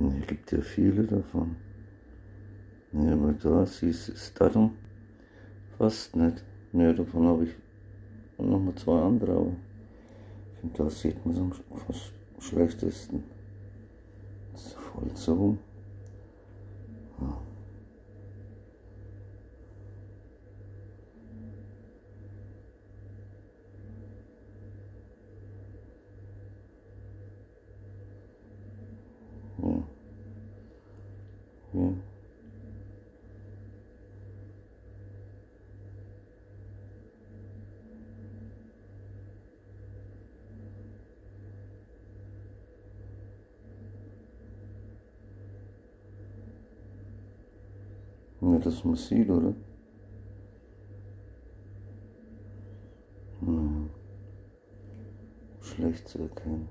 Es gibt ja viele davon. Ja, aber da siehst du das Datum fast nicht. Ne, davon habe ich nochmal zwei andere, aber ich finde, da sieht man es am fast schlechtesten. Das ist voll so. Ja. Ja. Ja, das man sieht, oder? Hm. Schlecht zu erkennen.